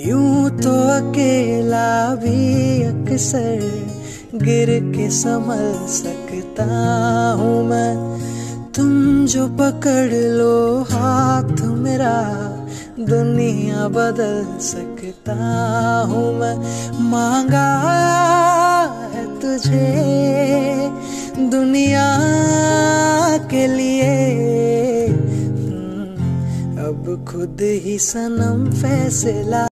यूँ तो अकेला भी अक्सर गिर के संभल सकता हूँ मैं। तुम जो पकड़ लो हाथ मेरा, दुनिया बदल सकता हूँ मैं। मांगा है तुझे दुनिया के लिए। हम्म, अब खुद ही सनम फैसला